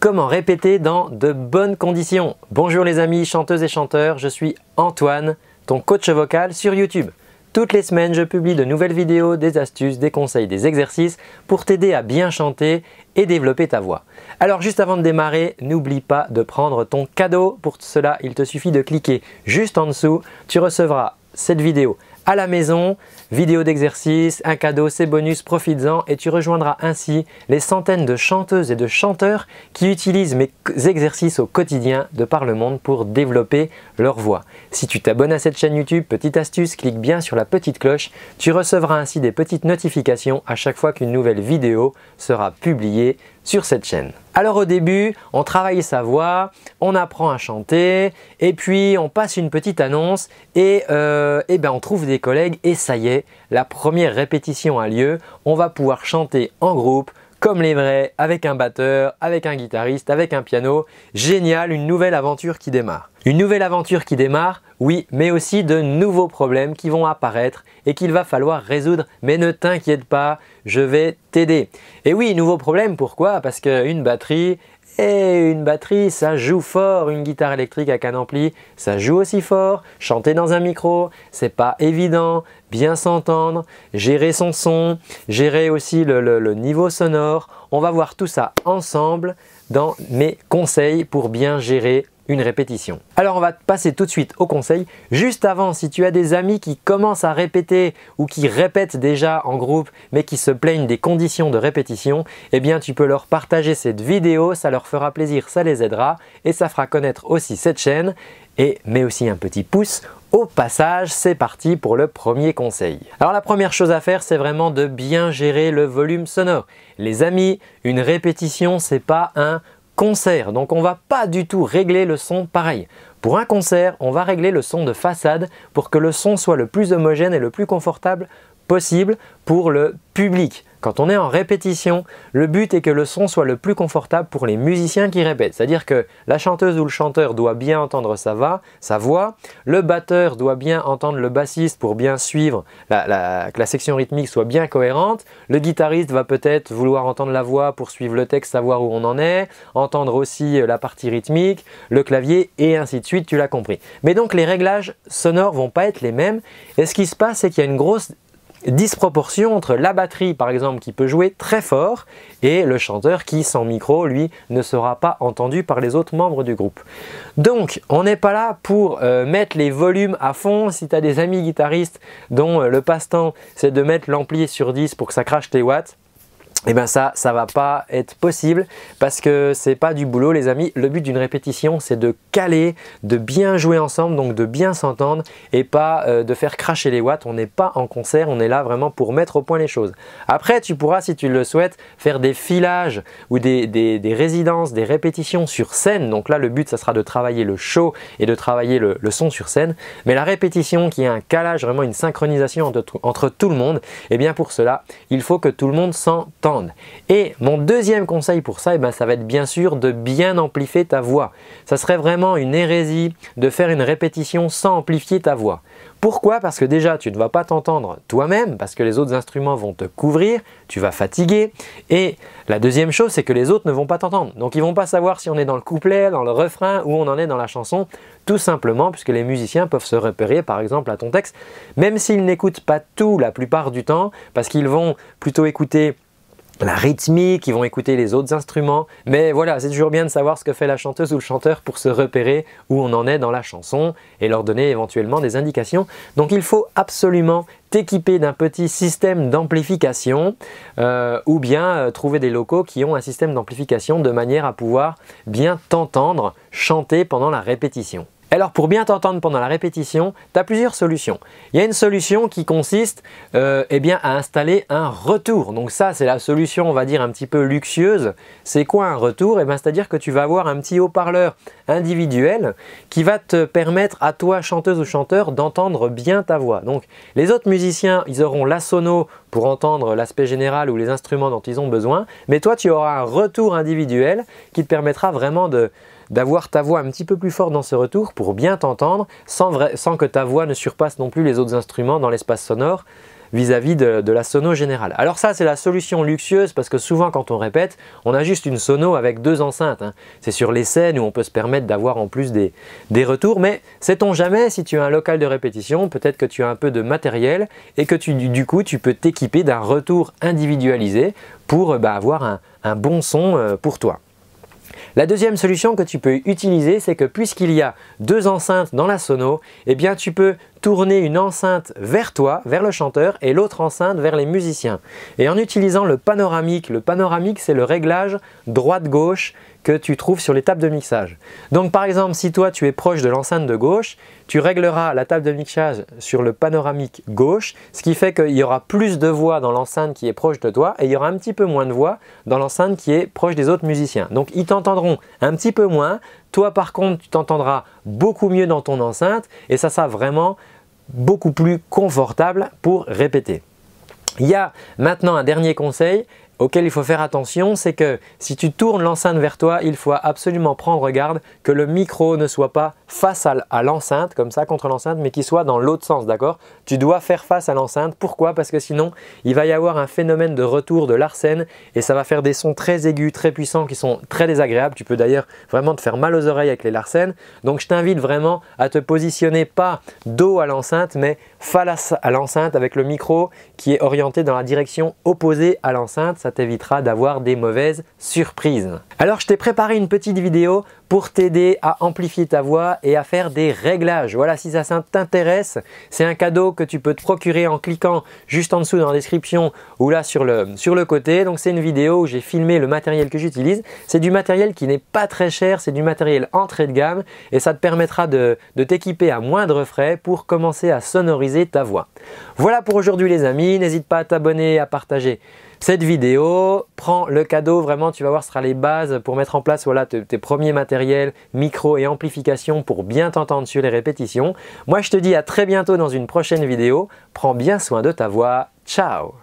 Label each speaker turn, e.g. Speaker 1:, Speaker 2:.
Speaker 1: comment répéter dans de bonnes conditions. Bonjour les amis chanteuses et chanteurs, je suis Antoine, ton coach vocal sur YouTube. Toutes les semaines, je publie de nouvelles vidéos, des astuces, des conseils, des exercices pour t'aider à bien chanter et développer ta voix. Alors juste avant de démarrer, n'oublie pas de prendre ton cadeau. Pour cela, il te suffit de cliquer juste en dessous. Tu recevras cette vidéo à la maison, vidéo d'exercice, un cadeau, c'est bonus, profites-en et tu rejoindras ainsi les centaines de chanteuses et de chanteurs qui utilisent mes exercices au quotidien de par le monde pour développer leur voix. Si tu t'abonnes à cette chaîne YouTube, petite astuce, clique bien sur la petite cloche, tu recevras ainsi des petites notifications à chaque fois qu'une nouvelle vidéo sera publiée sur cette chaîne. Alors au début, on travaille sa voix, on apprend à chanter et puis on passe une petite annonce et, euh, et ben on trouve des collègues et ça y est, la première répétition a lieu. On va pouvoir chanter en groupe comme les vrais, avec un batteur, avec un guitariste, avec un piano. Génial, une nouvelle aventure qui démarre. Une nouvelle aventure qui démarre, oui, mais aussi de nouveaux problèmes qui vont apparaître et qu'il va falloir résoudre. Mais ne t'inquiète pas, je vais t'aider. Et oui, nouveau problème, pourquoi? Parce qu'une batterie, et une batterie, ça joue fort. Une guitare électrique avec un ampli, ça joue aussi fort. Chanter dans un micro, c'est pas évident. Bien s'entendre, gérer son son, gérer aussi le, le niveau sonore. On va voir tout ça ensemble dans mes conseils pour bien gérer une répétition. Alors on va passer tout de suite au conseil. Juste avant, si tu as des amis qui commencent à répéter ou qui répètent déjà en groupe mais qui se plaignent des conditions de répétition, eh bien tu peux leur partager cette vidéo, ça leur fera plaisir, ça les aidera et ça fera connaître aussi cette chaîne et mets aussi un petit pouce au passage, c'est parti pour le premier conseil. Alors la première chose à faire, c'est vraiment de bien gérer le volume sonore. Les amis, une répétition, c'est pas un concert. Donc on va pas du tout régler le son pareil. Pour un concert, on va régler le son de façade pour que le son soit le plus homogène et le plus confortable possible pour le public. Quand on est en répétition, le but est que le son soit le plus confortable pour les musiciens qui répètent. C'est-à-dire que la chanteuse ou le chanteur doit bien entendre sa voix, sa voix, le batteur doit bien entendre le bassiste pour bien suivre, la, que la section rythmique soit bien cohérente, le guitariste va peut-être vouloir entendre la voix pour suivre le texte, savoir où on en est, entendre aussi euh, la partie rythmique, le clavier et ainsi de suite, tu l'as compris. Mais donc les réglages sonores vont pas être les mêmes et ce qui se passe c'est qu'il y a une grosse disproportion entre la batterie par exemple qui peut jouer très fort et le chanteur qui sans micro lui ne sera pas entendu par les autres membres du groupe. Donc on n'est pas là pour euh, mettre les volumes à fond si tu as des amis guitaristes dont euh, le passe-temps c'est de mettre l'ampli sur 10 pour que ça crache tes watts et eh bien ça, ça va pas être possible parce que c'est pas du boulot les amis. Le but d'une répétition c'est de caler, de bien jouer ensemble, donc de bien s'entendre et pas euh, de faire cracher les watts. On n'est pas en concert, on est là vraiment pour mettre au point les choses. Après tu pourras si tu le souhaites faire des filages ou des, résidences, des répétitions sur scène. Donc là le but ça sera de travailler le show et de travailler le, son sur scène. Mais la répétition qui est un calage, vraiment une synchronisation entre, entre tout le monde, et eh bien pour cela il faut que tout le monde s'entende et mon deuxième conseil pour ça, eh ben, ça va être bien sûr de bien amplifier ta voix. Ça serait vraiment une hérésie de faire une répétition sans amplifier ta voix. Pourquoi? Parce que déjà, tu ne vas pas t'entendre toi-même, parce que les autres instruments vont te couvrir, tu vas fatiguer. Et la deuxième chose, c'est que les autres ne vont pas t'entendre. Donc ils ne vont pas savoir si on est dans le couplet, dans le refrain, ou on en est dans la chanson, tout simplement puisque les musiciens peuvent se repérer par exemple à ton texte, même s'ils n'écoutent pas tout la plupart du temps, parce qu'ils vont plutôt écouter la rythmique, ils vont écouter les autres instruments. Mais voilà, c'est toujours bien de savoir ce que fait la chanteuse ou le chanteur pour se repérer où on en est dans la chanson et leur donner éventuellement des indications. Donc il faut absolument t'équiper d'un petit système d'amplification euh, ou bien euh, trouver des locaux qui ont un système d'amplification de manière à pouvoir bien t'entendre chanter pendant la répétition. Alors pour bien t'entendre pendant la répétition, tu as plusieurs solutions. Il y a une solution qui consiste euh, eh bien, à installer un retour. Donc ça c'est la solution on va dire un petit peu luxueuse. C'est quoi un retour? Eh C'est-à-dire que tu vas avoir un petit haut-parleur individuel qui va te permettre à toi chanteuse ou chanteur d'entendre bien ta voix. Donc les autres musiciens ils auront la sono pour entendre l'aspect général ou les instruments dont ils ont besoin. Mais toi tu auras un retour individuel qui te permettra vraiment de d'avoir ta voix un petit peu plus forte dans ce retour pour bien t'entendre sans, que ta voix ne surpasse non plus les autres instruments dans l'espace sonore. vis-à-vis de, la sono générale. Alors ça, c'est la solution luxueuse parce que souvent quand on répète, on a juste une sono avec deux enceintes. Hein. C'est sur les scènes où on peut se permettre d'avoir en plus des, retours, mais sait-on jamais si tu as un local de répétition, peut-être que tu as un peu de matériel et que du coup tu peux t'équiper d'un retour individualisé pour bah, avoir un bon son euh, pour toi. La deuxième solution que tu peux utiliser, c'est que puisqu'il y a deux enceintes dans la sono, eh bien tu peux tourner une enceinte vers toi, vers le chanteur, et l'autre enceinte vers les musiciens. Et en utilisant le panoramique, le panoramique c'est le réglage droite-gauche que tu trouves sur les tables de mixage. Donc par exemple, si toi tu es proche de l'enceinte de gauche, tu régleras la table de mixage sur le panoramique gauche, ce qui fait qu'il y aura plus de voix dans l'enceinte qui est proche de toi et il y aura un petit peu moins de voix dans l'enceinte qui est proche des autres musiciens. Donc ils t'entendront un petit peu moins, toi par contre tu t'entendras beaucoup mieux dans ton enceinte et ça sera vraiment beaucoup plus confortable pour répéter. Il y a maintenant un dernier conseil auquel il faut faire attention, c'est que si tu tournes l'enceinte vers toi, il faut absolument prendre garde que le micro ne soit pas face à l'enceinte, comme ça contre l'enceinte, mais qu'il soit dans l'autre sens, d'accord? Tu dois faire face à l'enceinte. Pourquoi? Parce que sinon, il va y avoir un phénomène de retour de l'arsène et ça va faire des sons très aigus, très puissants qui sont très désagréables. Tu peux d'ailleurs vraiment te faire mal aux oreilles avec les larcènes. Donc je t'invite vraiment à te positionner pas dos à l'enceinte, mais face à l'enceinte avec le micro qui est orienté dans la direction opposée à l'enceinte t'évitera d'avoir des mauvaises surprises. Alors je t'ai préparé une petite vidéo pour t'aider à amplifier ta voix et à faire des réglages. Voilà, si ça t'intéresse, c'est un cadeau que tu peux te procurer en cliquant juste en dessous dans la description ou là sur le, côté. Donc c'est une vidéo où j'ai filmé le matériel que j'utilise. C'est du matériel qui n'est pas très cher, c'est du matériel entrée de gamme et ça te permettra de, t'équiper à moindre frais pour commencer à sonoriser ta voix. Voilà pour aujourd'hui les amis, n'hésite pas à t'abonner, à partager cette vidéo. Prends le cadeau, vraiment tu vas voir ce sera les bases pour mettre en place voilà, tes premiers matériels, micro et amplification pour bien t'entendre sur les répétitions. Moi je te dis à très bientôt dans une prochaine vidéo. Prends bien soin de ta voix. Ciao